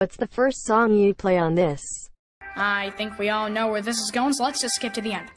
What's the first song you play on this? I think we all know where this is going, so let's just skip to the end.